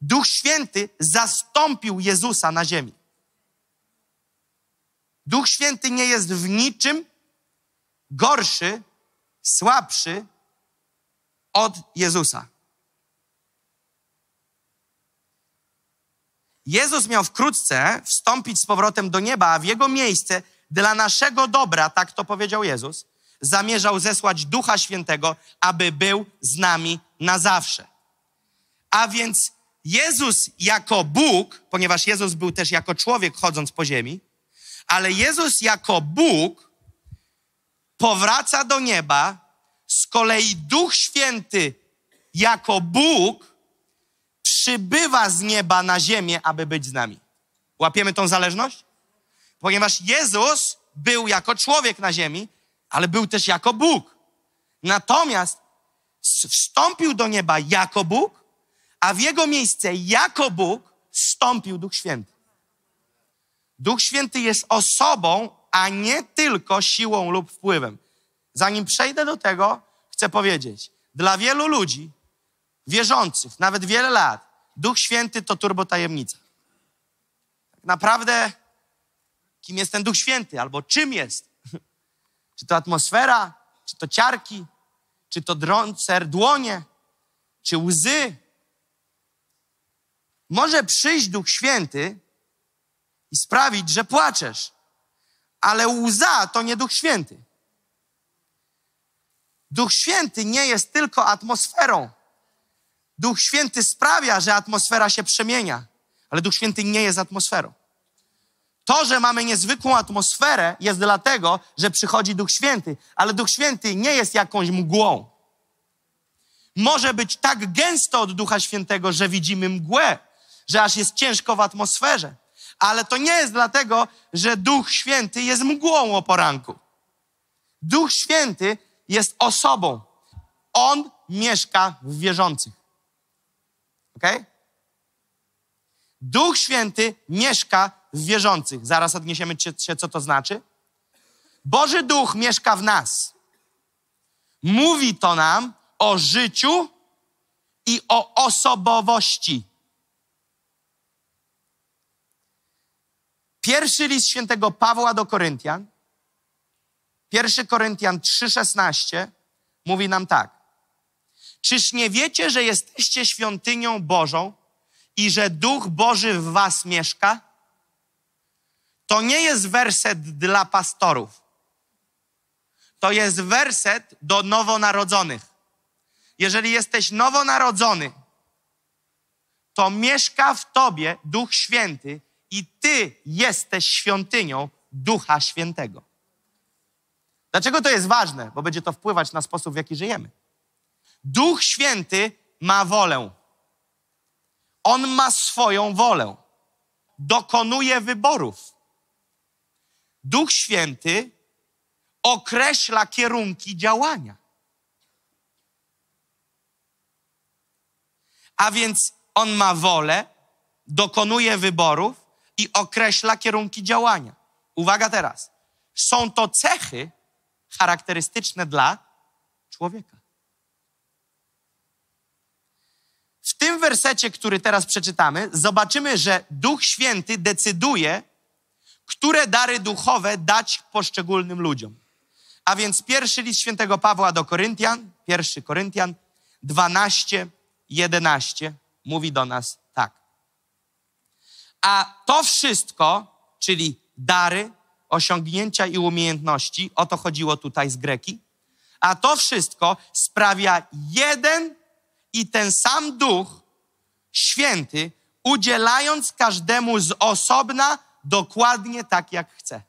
Duch Święty zastąpił Jezusa na ziemi. Duch Święty nie jest w niczym gorszy, słabszy od Jezusa. Jezus miał wkrótce wstąpić z powrotem do nieba, a w jego miejsce dla naszego dobra, tak to powiedział Jezus, zamierzał zesłać Ducha Świętego, aby był z nami na zawsze. A więc Jezus jako Bóg, ponieważ Jezus był też jako człowiek chodząc po ziemi, ale Jezus jako Bóg powraca do nieba, z kolei Duch Święty jako Bóg przybywa z nieba na ziemię, aby być z nami. Łapiemy tą zależność? Ponieważ Jezus był jako człowiek na ziemi, ale był też jako Bóg. Natomiast wstąpił do nieba jako Bóg, a w jego miejsce jako Bóg wstąpił Duch Święty. Duch Święty jest osobą, a nie tylko siłą lub wpływem. Zanim przejdę do tego, chcę powiedzieć, dla wielu ludzi wierzących, nawet wiele lat, Duch Święty to turbotajemnica. Tak naprawdę, kim jest ten Duch Święty, albo czym jest? Czy to atmosfera, czy to ciarki, czy to drące dłonie, czy łzy. Może przyjść Duch Święty i sprawić, że płaczesz, ale łza to nie Duch Święty. Duch Święty nie jest tylko atmosferą. Duch Święty sprawia, że atmosfera się przemienia, ale Duch Święty nie jest atmosferą. To, że mamy niezwykłą atmosferę, jest dlatego, że przychodzi Duch Święty, ale Duch Święty nie jest jakąś mgłą. Może być tak gęsto od Ducha Świętego, że widzimy mgłę, że aż jest ciężko w atmosferze. Ale to nie jest dlatego, że Duch Święty jest mgłą o poranku. Duch Święty jest osobą. On mieszka w wierzących. Ok? Duch Święty mieszka w wierzących. Zaraz odniesiemy się, co to znaczy. Boży Duch mieszka w nas. Mówi to nam o życiu i o osobowości. Pierwszy list świętego Pawła do Koryntian, 1 Koryntian 3,16 mówi nam tak. Czyż nie wiecie, że jesteście świątynią Bożą i że Duch Boży w was mieszka? To nie jest werset dla pastorów. To jest werset do nowonarodzonych. Jeżeli jesteś nowonarodzony, to mieszka w tobie Duch Święty i ty jesteś świątynią Ducha Świętego. Dlaczego to jest ważne? Bo będzie to wpływać na sposób, w jaki żyjemy. Duch Święty ma wolę. On ma swoją wolę. Dokonuje wyborów. Duch Święty określa kierunki działania. A więc on ma wolę, dokonuje wyborów i określa kierunki działania. Uwaga teraz. Są to cechy charakterystyczne dla człowieka. W tym wersecie, który teraz przeczytamy, zobaczymy, że Duch Święty decyduje, które dary duchowe dać poszczególnym ludziom. A więc pierwszy list świętego Pawła do Koryntian, pierwszy Koryntian 12, 11 mówi do nas tak. A to wszystko, czyli dary, osiągnięcia i umiejętności, o to chodziło tutaj z Greki, a to wszystko sprawia jeden i ten sam Duch Święty, udzielając każdemu z osobna dokładnie tak, jak chce.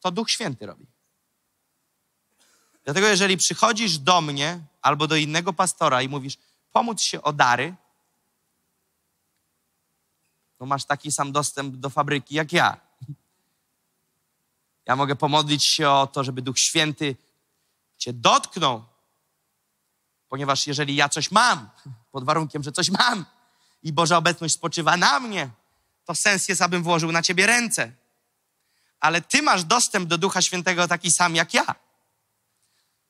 To Duch Święty robi. Dlatego, jeżeli przychodzisz do mnie albo do innego pastora i mówisz, pomóc się o dary, to masz taki sam dostęp do fabryki jak ja. Ja mogę pomodlić się o to, żeby Duch Święty Cię dotknął, ponieważ jeżeli ja coś mam, pod warunkiem, że coś mam i Boża obecność spoczywa na mnie, to sens jest, abym włożył na Ciebie ręce. Ale Ty masz dostęp do Ducha Świętego taki sam jak ja.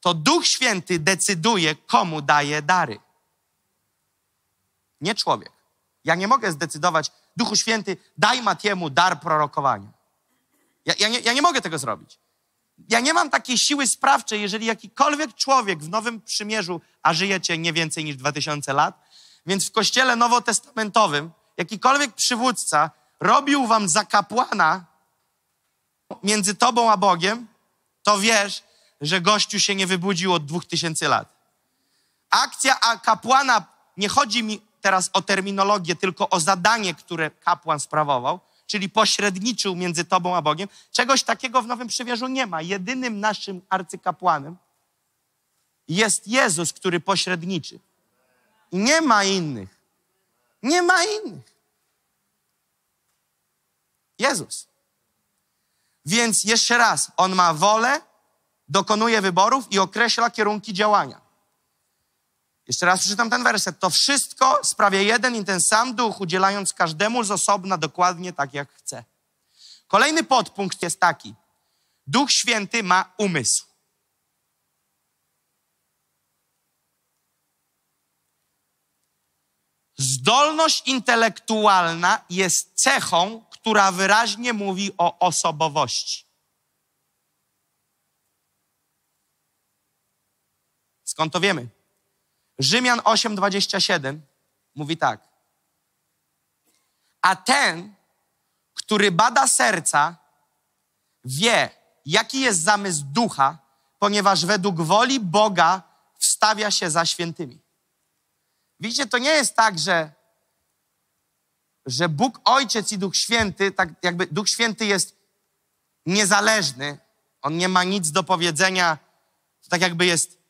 To Duch Święty decyduje, komu daje dary. nie człowiek. Ja nie mogę zdecydować, Duchu Święty, daj Matiemu dar prorokowania. Ja, ja, nie, ja nie mogę tego zrobić. Ja nie mam takiej siły sprawczej, jeżeli jakikolwiek człowiek w Nowym Przymierzu, a żyjecie nie więcej niż 2000 lat, więc w kościele nowotestamentowym jakikolwiek przywódca robił wam za kapłana między tobą a Bogiem, to wiesz, że gościu się nie wybudził od 2000 lat. Akcja a kapłana, nie chodzi mi teraz o terminologię, tylko o zadanie, które kapłan sprawował, czyli pośredniczył między tobą a Bogiem. Czegoś takiego w Nowym Przymierzu nie ma. Jedynym naszym arcykapłanem jest Jezus, który pośredniczy. Nie ma innych. Nie ma innych. Jezus. Więc jeszcze raz, on ma wolę, dokonuje wyborów i określa kierunki działania. Jeszcze raz przeczytam ten werset. To wszystko sprawia jeden i ten sam duch, udzielając każdemu z osobna dokładnie tak, jak chce. Kolejny podpunkt jest taki. Duch Święty ma umysł. Zdolność intelektualna jest cechą, która wyraźnie mówi o osobowości. Skąd to wiemy? Rzymian 8:27 mówi tak. A ten, który bada serca, wie, jaki jest zamysł ducha, ponieważ według woli Boga wstawia się za świętymi. Widzicie, to nie jest tak, że, że Bóg Ojciec i Duch Święty, tak jakby Duch Święty jest niezależny, on nie ma nic do powiedzenia, tak jakby jest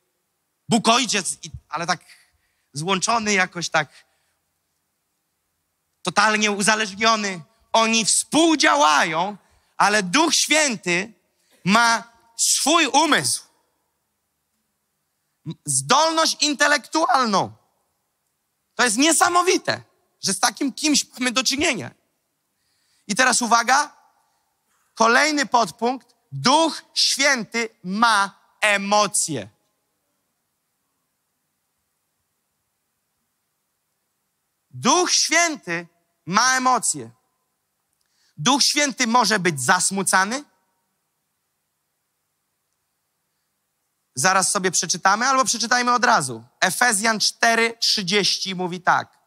Bóg Ojciec, ale tak złączony jakoś tak, totalnie uzależniony. Oni współdziałają, ale Duch Święty ma swój umysł, zdolność intelektualną. To jest niesamowite, że z takim kimś mamy do czynienia. I teraz uwaga, kolejny podpunkt. Duch Święty ma emocje. Duch Święty ma emocje. Duch Święty może być zasmucany. Zaraz sobie przeczytamy, albo przeczytajmy od razu. Efezjan 4:30 mówi tak.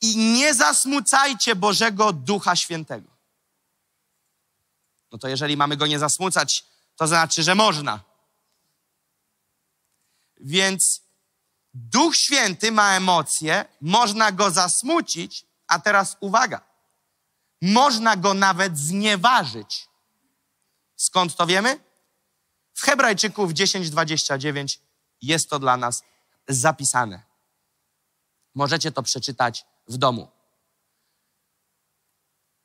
I nie zasmucajcie Bożego Ducha Świętego. No to jeżeli mamy go nie zasmucać, to znaczy, że można. Więc Duch Święty ma emocje, można go zasmucić, a teraz uwaga, można go nawet znieważyć. Skąd to wiemy? W Hebrajczyków 10:29 jest to dla nas zapisane. Możecie to przeczytać w domu.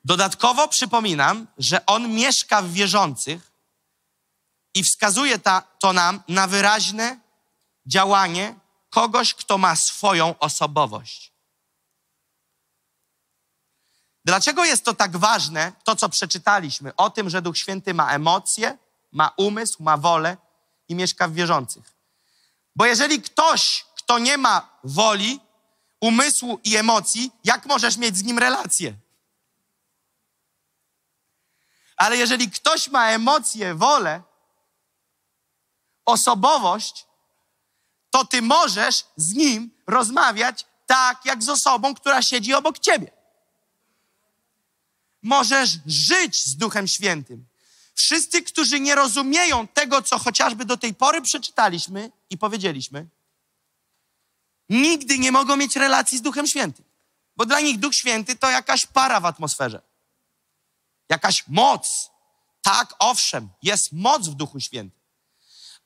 Dodatkowo przypominam, że on mieszka w wierzących i wskazuje ta, to nam na wyraźne działanie kogoś, kto ma swoją osobowość. Dlaczego jest to tak ważne, to co przeczytaliśmy, o tym, że Duch Święty ma emocje, ma umysł, ma wolę i mieszka w wierzących? Bo jeżeli ktoś, kto nie ma woli, umysłu i emocji, jak możesz mieć z nim relację? Ale jeżeli ktoś ma emocje, wolę, osobowość, to ty możesz z nim rozmawiać tak, jak z osobą, która siedzi obok ciebie. Możesz żyć z Duchem Świętym. Wszyscy, którzy nie rozumieją tego, co chociażby do tej pory przeczytaliśmy i powiedzieliśmy, nigdy nie mogą mieć relacji z Duchem Świętym. Bo dla nich Duch Święty to jakaś para w atmosferze. Jakaś moc. Tak, owszem, jest moc w Duchu Świętym.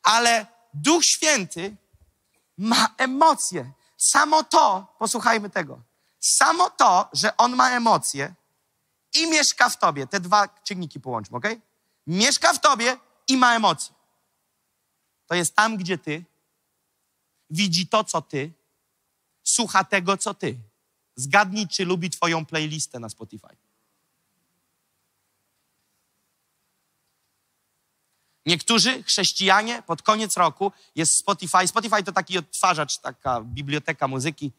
Ale Duch Święty ma emocje. Samo to, posłuchajmy tego, samo to, że on ma emocje i mieszka w tobie, te dwa czynniki połączmy, ok? Mieszka w tobie i ma emocje. To jest tam, gdzie ty, widzi to, co ty, słucha tego, co ty. Zgadnij, czy lubi twoją playlistę na Spotify. Niektórzy chrześcijanie pod koniec roku jest Spotify. Spotify to taki odtwarzacz, taka biblioteka muzyki.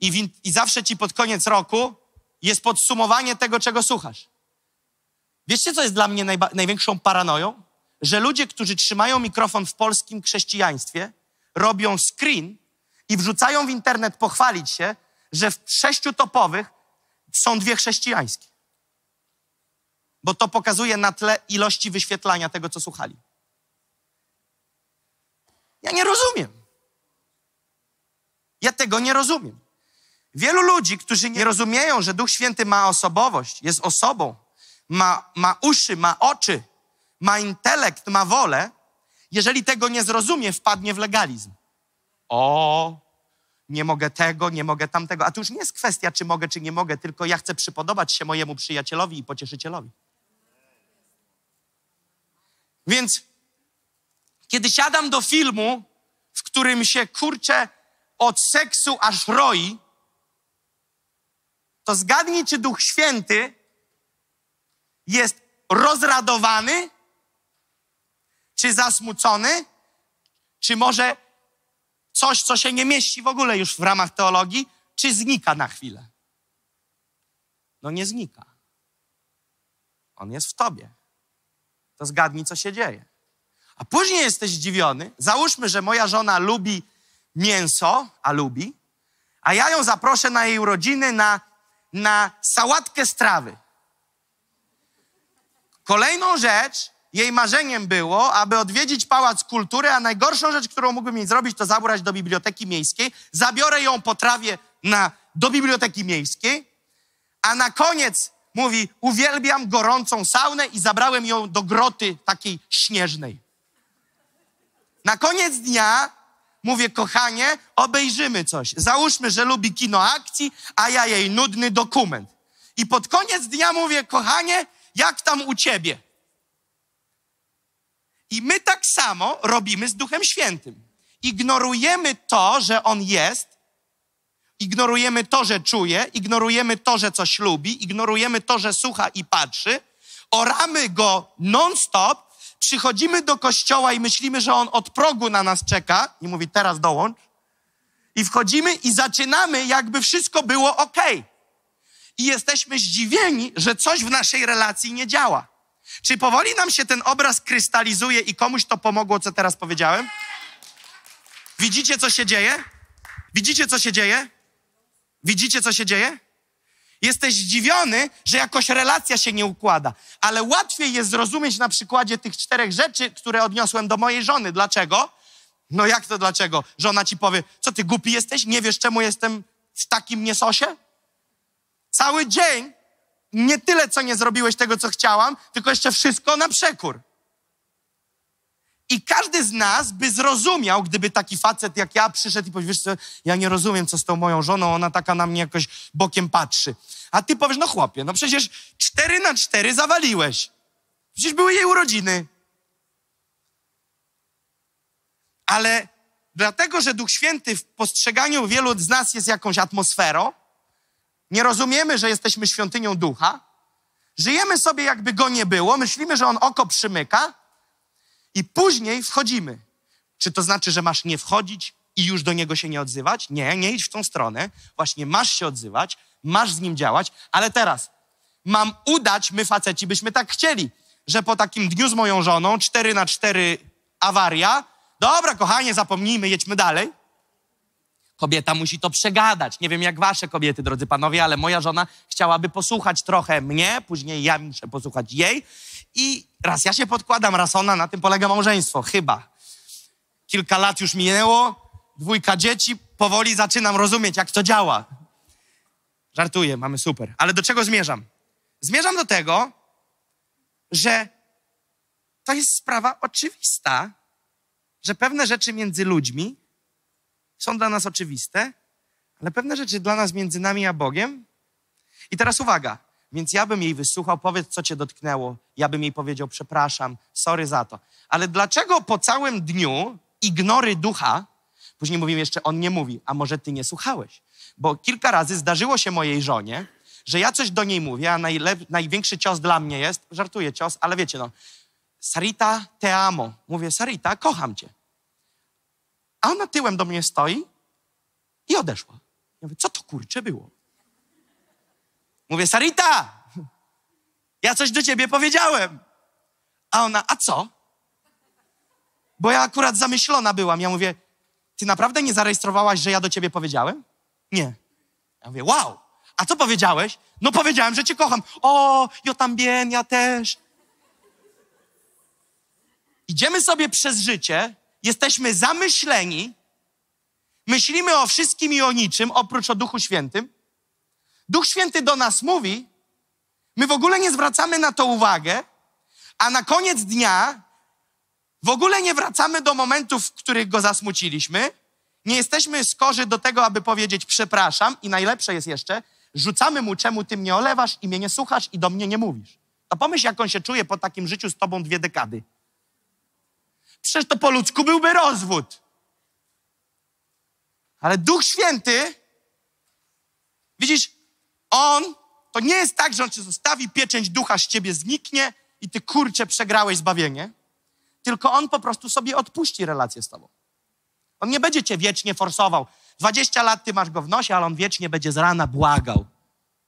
i, w, i zawsze ci pod koniec roku jest podsumowanie tego, czego słuchasz. Wiecie, co jest dla mnie największą paranoją? Że ludzie, którzy trzymają mikrofon w polskim chrześcijaństwie, robią screen i wrzucają w internet pochwalić się, że w sześciu topowych są dwie chrześcijańskie. Bo to pokazuje na tle ilości wyświetlania tego, co słuchali. Ja nie rozumiem. Ja tego nie rozumiem. Wielu ludzi, którzy nie rozumieją, że Duch Święty ma osobowość, jest osobą, ma, ma uszy, ma oczy, ma intelekt, ma wolę, jeżeli tego nie zrozumie, wpadnie w legalizm. O, nie mogę tego, nie mogę tamtego. A to już nie jest kwestia, czy mogę, czy nie mogę, tylko ja chcę przypodobać się mojemu przyjacielowi i pocieszycielowi. Więc kiedy siadam do filmu, w którym się kurczę od seksu aż roi, to zgadnij, czy Duch Święty jest rozradowany, czy zasmucony, czy może coś, co się nie mieści w ogóle już w ramach teologii, czy znika na chwilę? No nie znika. On jest w tobie. To zgadnij, co się dzieje. A później jesteś zdziwiony. Załóżmy, że moja żona lubi mięso, a lubi, a ja ją zaproszę na jej urodziny na, na sałatkę strawy. Kolejną rzecz, jej marzeniem było, aby odwiedzić Pałac Kultury, a najgorszą rzecz, którą mógłbym jej zrobić, to zabrać do Biblioteki Miejskiej. Zabiorę ją po trawie na, do Biblioteki Miejskiej, a na koniec mówi, uwielbiam gorącą saunę i zabrałem ją do groty takiej śnieżnej. Na koniec dnia mówię, kochanie, obejrzymy coś. Załóżmy, że lubi kino akcji, a ja jej nudny dokument. I pod koniec dnia mówię, kochanie, jak tam u ciebie? I my tak samo robimy z Duchem Świętym. Ignorujemy to, że On jest, ignorujemy to, że czuje, ignorujemy to, że coś lubi, ignorujemy to, że słucha i patrzy, oramy Go non-stop, przychodzimy do kościoła i myślimy, że On od progu na nas czeka i mówi, teraz dołącz. I wchodzimy i zaczynamy, jakby wszystko było ok. I jesteśmy zdziwieni, że coś w naszej relacji nie działa. Czy powoli nam się ten obraz krystalizuje i komuś to pomogło, co teraz powiedziałem? Widzicie, co się dzieje? Widzicie, co się dzieje? Widzicie, co się dzieje? Jesteś zdziwiony, że jakoś relacja się nie układa, ale łatwiej jest zrozumieć na przykładzie tych czterech rzeczy, które odniosłem do mojej żony. Dlaczego? No jak to dlaczego? Żona ci powie, co ty głupi jesteś? Nie wiesz, czemu jestem w takim niesosie? Cały dzień nie tyle, co nie zrobiłeś tego, co chciałam, tylko jeszcze wszystko na przekór. I każdy z nas by zrozumiał, gdyby taki facet jak ja przyszedł i powiedział, co, ja nie rozumiem, co z tą moją żoną, ona taka na mnie jakoś bokiem patrzy. A ty powiesz, no chłopie, no przecież cztery na cztery zawaliłeś. Przecież były jej urodziny. Ale dlatego, że Duch Święty w postrzeganiu wielu z nas jest jakąś atmosferą, nie rozumiemy, że jesteśmy świątynią ducha, żyjemy sobie jakby go nie było, myślimy, że on oko przymyka i później wchodzimy. Czy to znaczy, że masz nie wchodzić i już do niego się nie odzywać? Nie, nie idź w tą stronę. Właśnie masz się odzywać, masz z nim działać, ale teraz mam udać, my faceci byśmy tak chcieli, że po takim dniu z moją żoną, cztery na cztery awaria, dobra kochanie, zapomnijmy, jedźmy dalej. Kobieta musi to przegadać. Nie wiem jak wasze kobiety, drodzy panowie, ale moja żona chciałaby posłuchać trochę mnie, później ja muszę posłuchać jej. I raz ja się podkładam, raz ona, na tym polega małżeństwo, chyba. Kilka lat już minęło, dwójka dzieci, powoli zaczynam rozumieć, jak to działa. Żartuję, mamy super. Ale do czego zmierzam? Zmierzam do tego, że to jest sprawa oczywista, że pewne rzeczy między ludźmi są dla nas oczywiste, ale pewne rzeczy dla nas między nami a Bogiem. I teraz uwaga, więc ja bym jej wysłuchał, powiedz, co cię dotknęło. Ja bym jej powiedział, przepraszam, sorry za to. Ale dlaczego po całym dniu ignory ducha, później mówimy jeszcze, on nie mówi, a może ty nie słuchałeś? Bo kilka razy zdarzyło się mojej żonie, że ja coś do niej mówię, a najlep- największy cios dla mnie jest, żartuję cios, ale wiecie no, Sarita te amo. Mówię, Sarita, kocham cię. A ona tyłem do mnie stoi i odeszła. Ja mówię, co to kurcze było? Mówię, Sarita, ja coś do ciebie powiedziałem. A ona, a co? Bo ja akurat zamyślona byłam. Ja mówię, ty naprawdę nie zarejestrowałaś, że ja do ciebie powiedziałem? Nie. Ja mówię, wow, a co powiedziałeś? No powiedziałem, że cię kocham. O, yo también, ja też. Idziemy sobie przez życie, jesteśmy zamyśleni, myślimy o wszystkim i o niczym, oprócz o Duchu Świętym. Duch Święty do nas mówi, my w ogóle nie zwracamy na to uwagę, a na koniec dnia w ogóle nie wracamy do momentów, w których go zasmuciliśmy. Nie jesteśmy skorzy do tego, aby powiedzieć przepraszam i najlepsze jest jeszcze, rzucamy mu, czemu ty mnie olewasz i mnie nie słuchasz i do mnie nie mówisz. To pomyśl, jak on się czuje po takim życiu z tobą dwie dekady. Przecież to po ludzku byłby rozwód. Ale Duch Święty, widzisz, On, to nie jest tak, że On cię zostawi, pieczęć ducha z ciebie zniknie i ty kurcze przegrałeś zbawienie, tylko On po prostu sobie odpuści relację z tobą. On nie będzie cię wiecznie forsował. 20 lat ty masz go w nosie, ale on wiecznie będzie z rana błagał.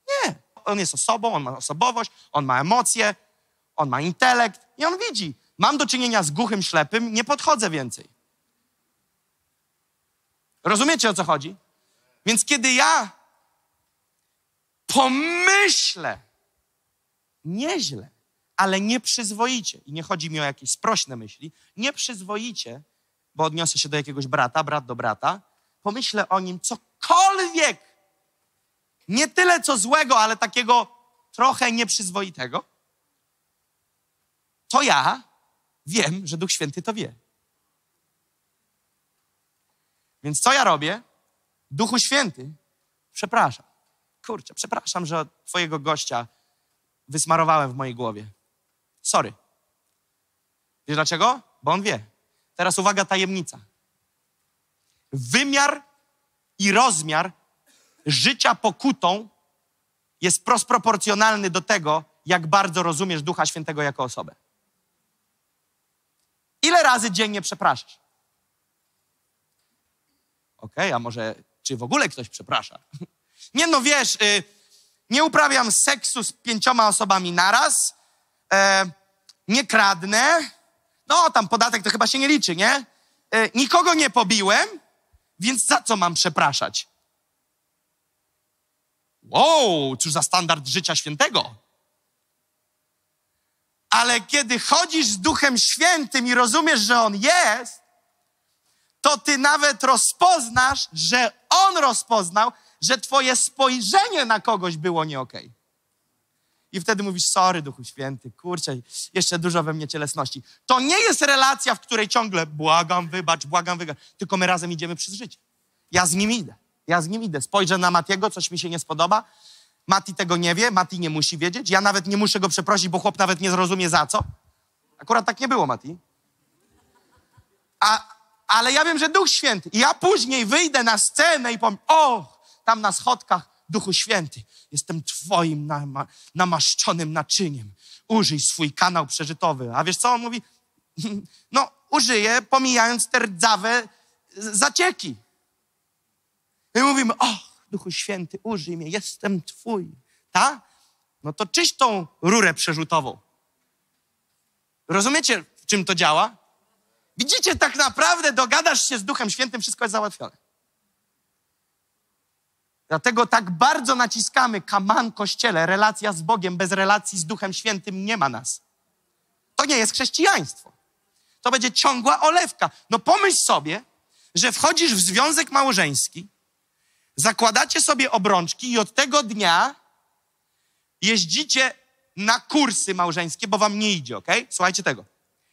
Nie. On jest osobą, on ma osobowość, on ma emocje, on ma intelekt i on widzi. Mam do czynienia z głuchym, ślepym, nie podchodzę więcej. Rozumiecie o co chodzi? Więc kiedy ja pomyślę nieźle, ale nieprzyzwoicie, i nie chodzi mi o jakieś sprośne myśli, nieprzyzwoicie, bo odniosę się do jakiegoś brata, brat do brata, pomyślę o nim cokolwiek, nie tyle co złego, ale takiego trochę nieprzyzwoitego, to ja wiem, że Duch Święty to wie. Więc co ja robię? Duchu Święty, przepraszam. Kurczę, przepraszam, że twojego gościa wysmarowałem w mojej głowie. Sorry. Wiesz dlaczego? Bo on wie. Teraz uwaga, tajemnica. Wymiar i rozmiar życia pokutą jest prosproporcjonalny do tego, jak bardzo rozumiesz Ducha Świętego jako osobę. Ile razy dziennie przepraszasz? Okej, okay, a może czy w ogóle ktoś przeprasza? Nie no, wiesz, y, nie uprawiam seksu z pięcioma osobami naraz, y, nie kradnę, no tam podatek to chyba się nie liczy, nie? Y, nikogo nie pobiłem, więc za co mam przepraszać? Wow, cóż za standard życia świętego. Ale kiedy chodzisz z Duchem Świętym i rozumiesz, że On jest, to ty nawet rozpoznasz, że On rozpoznał, że twoje spojrzenie na kogoś było nie. Okay. I wtedy mówisz, sorry Duchu Święty, kurczę, jeszcze dużo we mnie cielesności. To nie jest relacja, w której ciągle błagam, wybacz, błagam, wybacz, tylko my razem idziemy przez życie. Ja z nim idę, ja z nim idę. Spojrzę na Matiego, coś mi się nie spodoba, Mati tego nie wie, Mati nie musi wiedzieć, ja nawet nie muszę go przeprosić, bo chłop nawet nie zrozumie za co. Akurat tak nie było, Mati. A, ale ja wiem, że Duch Święty. I ja później wyjdę na scenę i powiem, o, tam na schodkach, Duchu Święty, jestem Twoim nama, namaszczonym naczyniem. Użyj swój kanał przeżytowy. A wiesz co on mówi? No, użyję, pomijając te rdzawe zacieki. I mówimy, o, Duchu Święty, użyj mnie, jestem Twój. Ta? No to czyść tą rurę przerzutową. Rozumiecie, w czym to działa? Widzicie, tak naprawdę dogadasz się z Duchem Świętym, wszystko jest załatwione. Dlatego tak bardzo naciskamy kaman kościele, relacja z Bogiem, bez relacji z Duchem Świętym nie ma nas. To nie jest chrześcijaństwo. To będzie ciągła olewka. No pomyśl sobie, że wchodzisz w związek małżeński, zakładacie sobie obrączki i od tego dnia jeździcie na kursy małżeńskie, bo wam nie idzie, ok? Słuchajcie tego.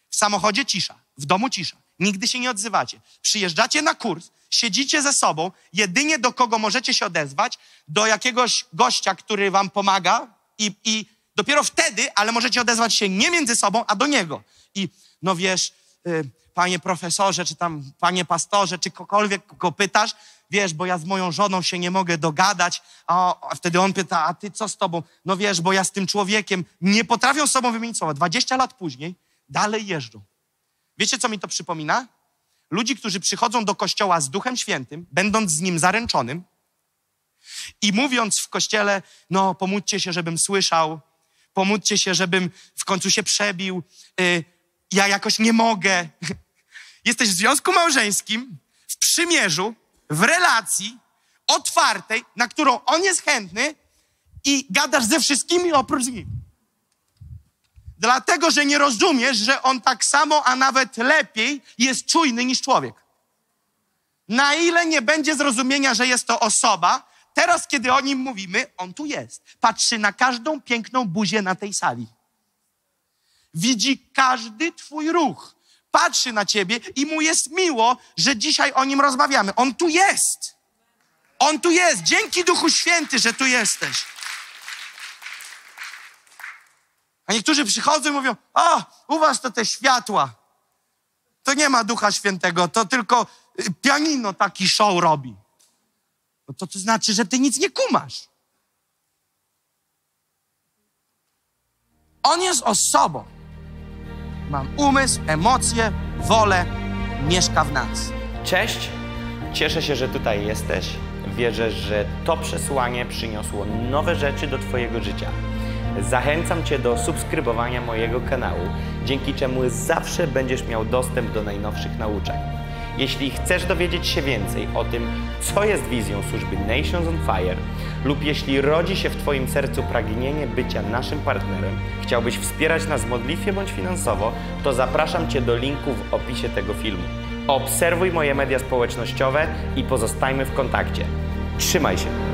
W samochodzie cisza, w domu cisza. Nigdy się nie odzywacie. Przyjeżdżacie na kurs, siedzicie ze sobą, jedynie do kogo możecie się odezwać, do jakiegoś gościa, który wam pomaga i, i dopiero wtedy, ale możecie odezwać się nie między sobą, a do niego. I no wiesz, y, panie profesorze, czy tam panie pastorze, czy kogokolwiek go pytasz, wiesz, bo ja z moją żoną się nie mogę dogadać, a, wtedy on pyta, a ty co z tobą? No wiesz, bo ja z tym człowiekiem nie potrafią sobą wymienić słowa. 20 lat później dalej jeżdżą. Wiecie, co mi to przypomina? Ludzi, którzy przychodzą do kościoła z Duchem Świętym, będąc z nim zaręczonym, i mówiąc w kościele, no pomódźcie się, żebym słyszał, pomódźcie się, żebym w końcu się przebił, y, ja jakoś nie mogę. Jesteś w związku małżeńskim, w przymierzu, w relacji otwartej, na którą on jest chętny i gadasz ze wszystkimi oprócz nim. Dlatego, że nie rozumiesz, że on tak samo, a nawet lepiej jest czujny niż człowiek. Na ile nie będzie zrozumienia, że jest to osoba, teraz, kiedy o nim mówimy, on tu jest. Patrzy na każdą piękną buzię na tej sali. Widzi każdy twój ruch. Patrzy na ciebie i mu jest miło, że dzisiaj o nim rozmawiamy. On tu jest. On tu jest. Dzięki Duchu Święty, że tu jesteś. A niektórzy przychodzą i mówią: O, u was to te światła. To nie ma Ducha Świętego, to tylko y, pianino taki show robi. No to to znaczy, że ty nic nie kumasz. On jest osobą. Mam umysł, emocje, wolę, mieszka w nas. Cześć, cieszę się, że tutaj jesteś. Wierzę, że to przesłanie przyniosło nowe rzeczy do Twojego życia. Zachęcam Cię do subskrybowania mojego kanału, dzięki czemu zawsze będziesz miał dostęp do najnowszych nauczań. Jeśli chcesz dowiedzieć się więcej o tym, co jest wizją służby Nations on Fire, lub jeśli rodzi się w Twoim sercu pragnienie bycia naszym partnerem, chciałbyś wspierać nas modlitwie bądź finansowo, to zapraszam Cię do linku w opisie tego filmu. Obserwuj moje media społecznościowe i pozostajmy w kontakcie. Trzymaj się!